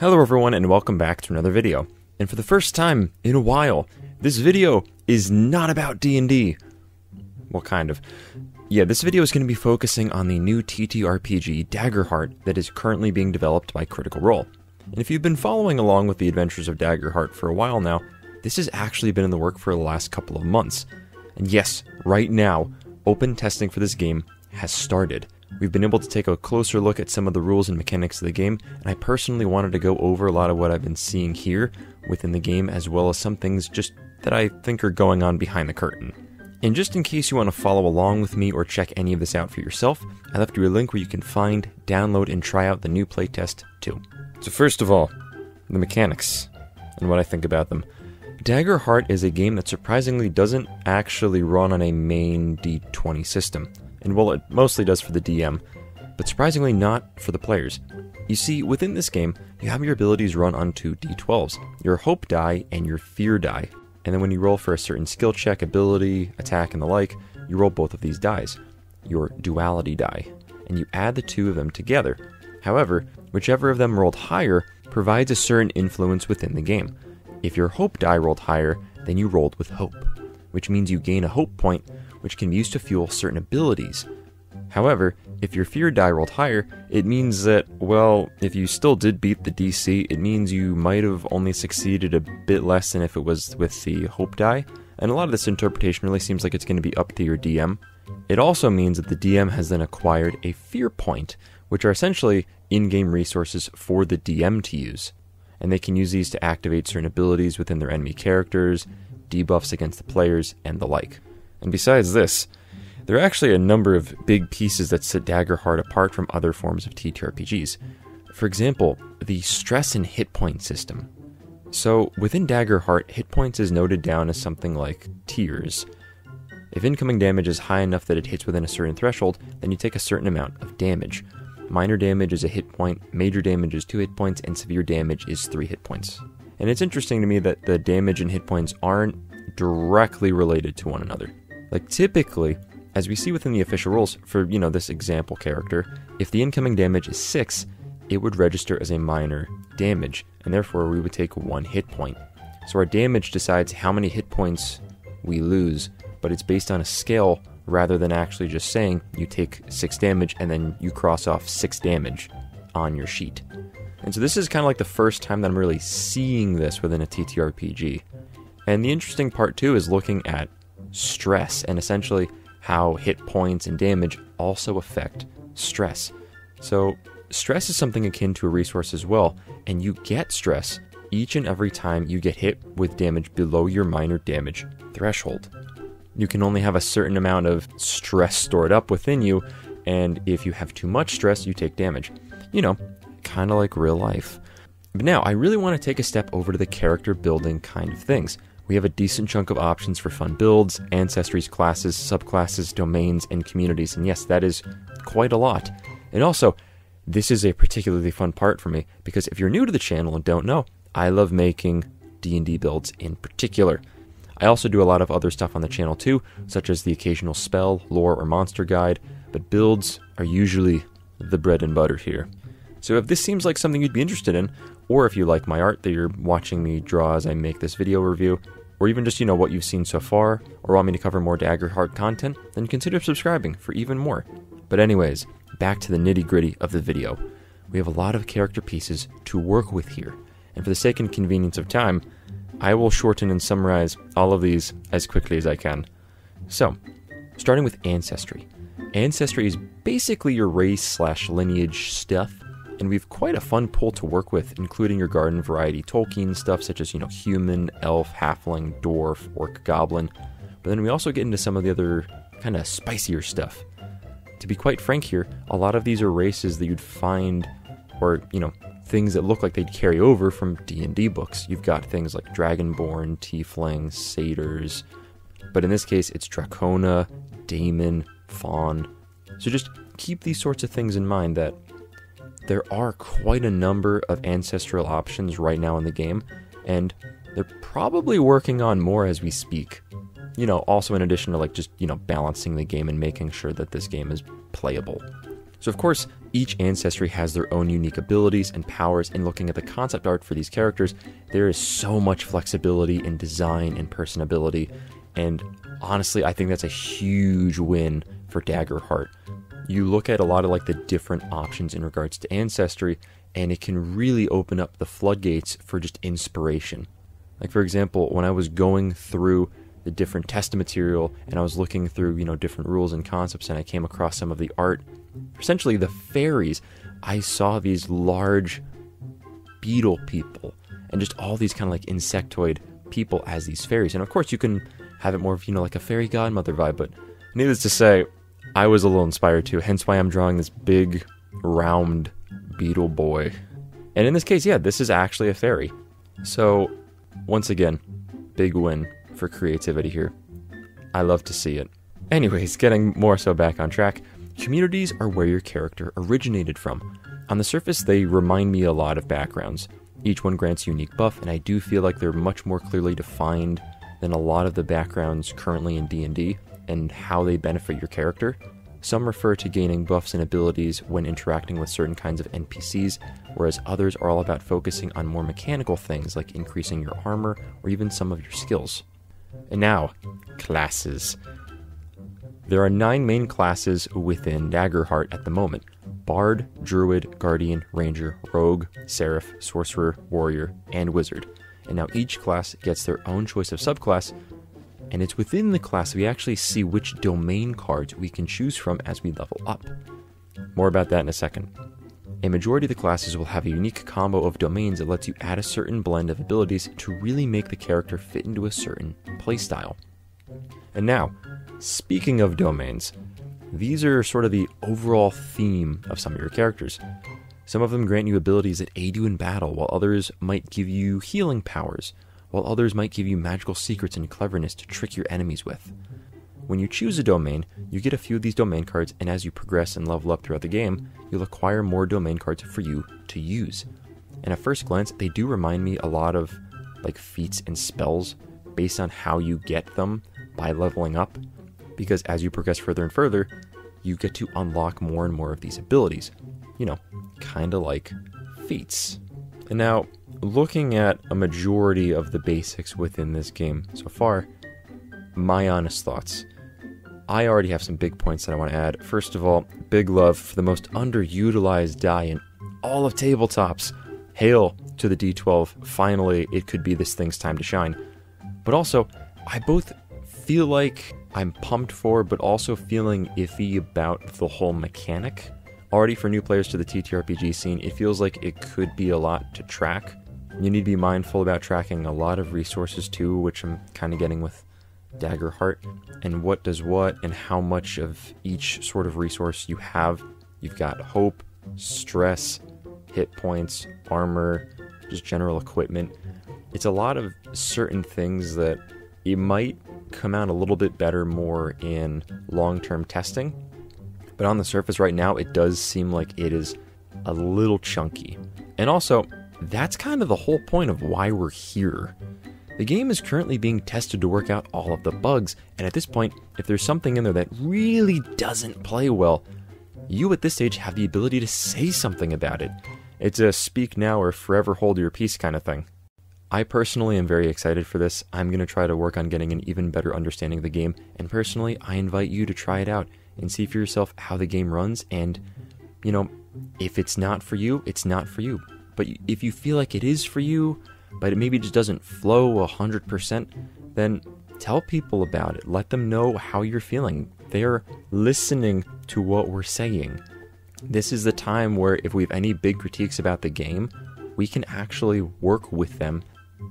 Hello everyone and welcome back to another video. And for the first time in a while, this video is not about D&D. Well, kind of. Yeah, this video is going to be focusing on the new TTRPG Daggerheart that is currently being developed by Critical Role. And if you've been following along with the adventures of Daggerheart for a while now, this has actually been in the work for the last couple of months. And yes, right now, open testing for this game has started. We've been able to take a closer look at some of the rules and mechanics of the game, and I personally wanted to go over a lot of what I've been seeing here within the game, as well as some things just that I think are going on behind the curtain. And just in case you want to follow along with me or check any of this out for yourself, I left you a link where you can find, download, and try out the new playtest too. So, first of all, the mechanics and what I think about them. Daggerheart is a game that surprisingly doesn't actually run on a main D20 system and well, it mostly does for the DM, but surprisingly not for the players. You see, within this game, you have your abilities run onto d12s, your hope die and your fear die. And then when you roll for a certain skill check, ability, attack, and the like, you roll both of these dies, your duality die, and you add the two of them together. However, whichever of them rolled higher provides a certain influence within the game. If your hope die rolled higher, then you rolled with hope, which means you gain a hope point which can be used to fuel certain abilities. However, if your fear die rolled higher, it means that, well, if you still did beat the DC, it means you might have only succeeded a bit less than if it was with the hope die, and a lot of this interpretation really seems like it's going to be up to your DM. It also means that the DM has then acquired a fear point, which are essentially in game resources for the DM to use. And they can use these to activate certain abilities within their enemy characters, debuffs against the players, and the like. And besides this, there are actually a number of big pieces that set Daggerheart apart from other forms of TTRPGs. For example, the stress and hit point system. So, within Daggerheart, hit points is noted down as something like tiers. If incoming damage is high enough that it hits within a certain threshold, then you take a certain amount of damage. Minor damage is a hit point, major damage is 2 hit points, and severe damage is 3 hit points. And it's interesting to me that the damage and hit points aren't directly related to one another. Like typically, as we see within the official rules for, you know, this example character, if the incoming damage is 6, it would register as a minor damage, and therefore we would take 1 hit point. So our damage decides how many hit points we lose, but it's based on a scale rather than actually just saying you take 6 damage and then you cross off 6 damage on your sheet. And so this is kind of like the first time that I'm really seeing this within a TTRPG. And the interesting part too is looking at stress and essentially how hit points and damage also affect stress. So, stress is something akin to a resource as well, and you get stress each and every time you get hit with damage below your minor damage threshold. You can only have a certain amount of stress stored up within you, and if you have too much stress, you take damage. You know, kind of like real life. But now, I really want to take a step over to the character building kind of things. We have a decent chunk of options for fun builds, ancestries, classes, subclasses, domains, and communities, and yes, that is quite a lot. And also, this is a particularly fun part for me because if you're new to the channel and don't know, I love making D&D builds in particular. I also do a lot of other stuff on the channel too, such as the occasional spell, lore, or monster guide, but builds are usually the bread and butter here. So if this seems like something you'd be interested in, or if you like my art that you're watching me draw as I make this video review, or even just, you know, what you've seen so far, or want me to cover more Daggerheart content, then consider subscribing for even more. But, anyways, back to the nitty gritty of the video. We have a lot of character pieces to work with here, and for the sake and convenience of time, I will shorten and summarize all of these as quickly as I can. So, starting with Ancestry. Ancestry is basically your race slash lineage stuff and we've quite a fun pool to work with, including your garden variety Tolkien stuff such as, you know, human, elf, halfling, dwarf, orc, goblin. But then we also get into some of the other kind of spicier stuff. To be quite frank here, a lot of these are races that you'd find or, you know, things that look like they'd carry over from D&D books. You've got things like Dragonborn, Tieflings, Satyrs, but in this case it's Drakona, Daemon, Faun. So just keep these sorts of things in mind that there are quite a number of ancestral options right now in the game, and they're probably working on more as we speak. You know, also in addition to like just, you know, balancing the game and making sure that this game is playable. So, of course, each ancestry has their own unique abilities and powers, and looking at the concept art for these characters, there is so much flexibility in design and personability, and honestly, I think that's a huge win for Daggerheart. You look at a lot of like the different options in regards to ancestry, and it can really open up the floodgates for just inspiration. Like for example, when I was going through the different test material and I was looking through, you know, different rules and concepts and I came across some of the art, essentially the fairies, I saw these large beetle people and just all these kind of like insectoid people as these fairies. And of course you can have it more of, you know, like a fairy godmother vibe, but needless to say, I was a little inspired too, hence why I'm drawing this big round beetle boy. And in this case, yeah, this is actually a fairy. So once again, big win for creativity here. I love to see it. Anyways, getting more so back on track, communities are where your character originated from. On the surface, they remind me a lot of backgrounds. Each one grants unique buff, and I do feel like they're much more clearly defined than a lot of the backgrounds currently in D&D and how they benefit your character. Some refer to gaining buffs and abilities when interacting with certain kinds of NPCs, whereas others are all about focusing on more mechanical things like increasing your armor or even some of your skills. And now, classes. There are nine main classes within Daggerheart at the moment Bard, Druid, Guardian, Ranger, Rogue, Seraph, Sorcerer, Warrior, and Wizard. And now each class gets their own choice of subclass, and it's within the class we actually see which domain cards we can choose from as we level up. More about that in a second. A majority of the classes will have a unique combo of domains that lets you add a certain blend of abilities to really make the character fit into a certain playstyle. And now, speaking of domains, these are sort of the overall theme of some of your characters. Some of them grant you abilities that aid you in battle, while others might give you healing powers, while others might give you magical secrets and cleverness to trick your enemies with. When you choose a domain, you get a few of these domain cards, and as you progress and level up throughout the game, you'll acquire more domain cards for you to use. And at first glance, they do remind me a lot of like feats and spells based on how you get them by leveling up, because as you progress further and further, you get to unlock more and more of these abilities. You know, kind of like feats. And now, looking at a majority of the basics within this game so far, my honest thoughts. I already have some big points that I want to add. First of all, big love for the most underutilized die in all of tabletops. Hail to the D12. Finally, it could be this thing's time to shine. But also, I both feel like I'm pumped for, but also feeling iffy about the whole mechanic. Already, for new players to the TTRPG scene, it feels like it could be a lot to track. You need to be mindful about tracking a lot of resources too, which I'm kind of getting with Daggerheart, and what does what, and how much of each sort of resource you have. You've got hope, stress, hit points, armor, just general equipment. It's a lot of certain things that it might come out a little bit better more in long term testing. But on the surface right now, it does seem like it is a little chunky. And also, that's kind of the whole point of why we're here. The game is currently being tested to work out all of the bugs, and at this point, if there's something in there that really doesn't play well, you at this stage have the ability to say something about it. It's a speak now or forever hold your peace kind of thing. I personally am very excited for this. I'm going to try to work on getting an even better understanding of the game, and personally, I invite you to try it out and see for yourself how the game runs. And, you know, if it's not for you, it's not for you. But if you feel like it is for you, but it maybe just doesn't flow 100%, then tell people about it. Let them know how you're feeling. They're listening to what we're saying. This is the time where, if we have any big critiques about the game, we can actually work with them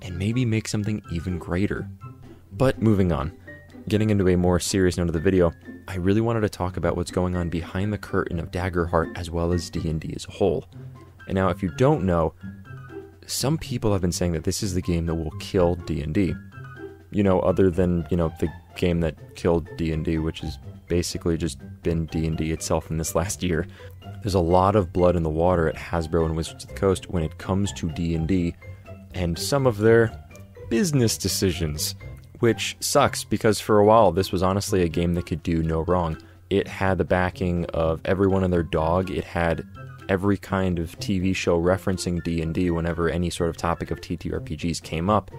and maybe make something even greater. But moving on, getting into a more serious note of the video, I really wanted to talk about what's going on behind the curtain of Daggerheart as well as D&D as a whole. And now if you don't know, some people have been saying that this is the game that will kill D&D. You know, other than, you know, the game that killed D&D, which has basically just been D&D itself in this last year. There's a lot of blood in the water at Hasbro and Wizards of the Coast when it comes to D&D and some of their business decisions, which sucks because for a while this was honestly a game that could do no wrong. It had the backing of everyone and their dog. It had every kind of TV show referencing D&D whenever any sort of topic of TTRPGs came up.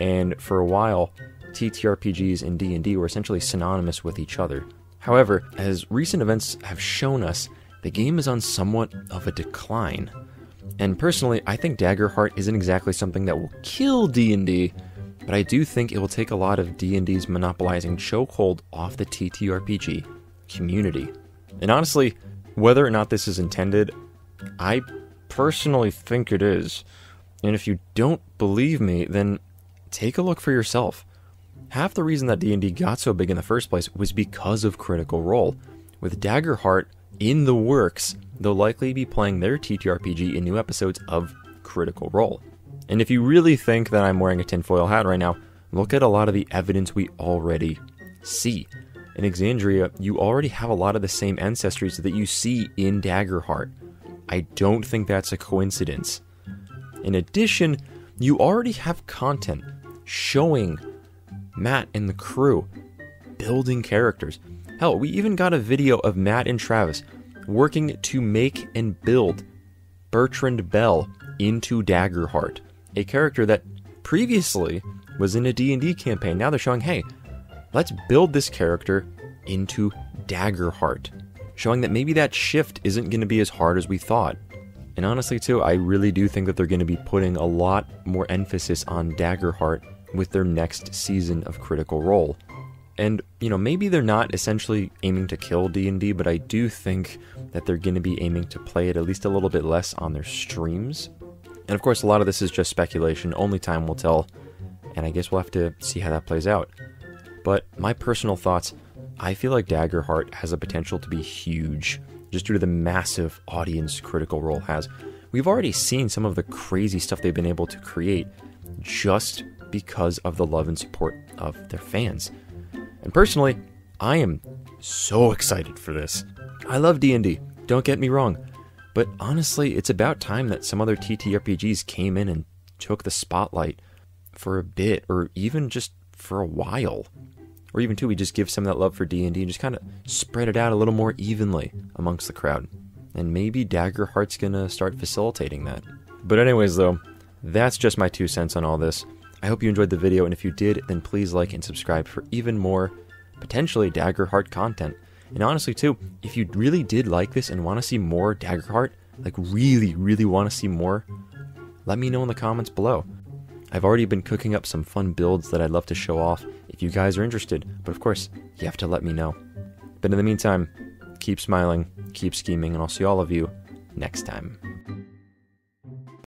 And for a while, TTRPGs and D&D were essentially synonymous with each other. However, as recent events have shown us, the game is on somewhat of a decline. And personally, I think Daggerheart isn't exactly something that will kill D&D, but I do think it will take a lot of D&D's monopolizing chokehold off the TTRPG community. And honestly, whether or not this is intended, I personally think it is. And if you don't believe me, then take a look for yourself. Half the reason that D&D got so big in the first place was because of Critical Role. With Daggerheart in the works, they'll likely be playing their TTRPG in new episodes of Critical Role. And if you really think that I'm wearing a tinfoil hat right now, look at a lot of the evidence we already see. In Exandria, you already have a lot of the same ancestries that you see in Daggerheart. I don't think that's a coincidence. In addition, you already have content showing Matt and the crew building characters. Hell, we even got a video of Matt and Travis working to make and build Bertrand Bell into Daggerheart, a character that previously was in a D&D campaign. Now they're showing, "Hey, let's build this character into Daggerheart," showing that maybe that shift isn't going to be as hard as we thought. And honestly, too, I really do think that they're going to be putting a lot more emphasis on Daggerheart with their next season of Critical Role. And, you know, maybe they're not essentially aiming to kill D&D, but I do think that they're going to be aiming to play it at least a little bit less on their streams. And of course, a lot of this is just speculation, only time will tell, and I guess we'll have to see how that plays out. But my personal thoughts, I feel like Daggerheart has a potential to be huge, just due to the massive audience Critical Role has. We've already seen some of the crazy stuff they've been able to create just because of the love and support of their fans. And personally, I am so excited for this. I love D&D, don't get me wrong, but honestly, it's about time that some other TTRPGs came in and took the spotlight for a bit or even just for a while. Or even two, we just give some of that love for D&D and just kind of spread it out a little more evenly amongst the crowd. And maybe Daggerheart's gonna start facilitating that. But anyways though, that's just my two cents on all this. I hope you enjoyed the video, and if you did, then please like and subscribe for even more potentially Daggerheart content. And honestly, too, if you really did like this and want to see more Daggerheart, like really, really want to see more, let me know in the comments below. I've already been cooking up some fun builds that I'd love to show off if you guys are interested, but of course, you have to let me know. But in the meantime, keep smiling, keep scheming, and I'll see all of you next time.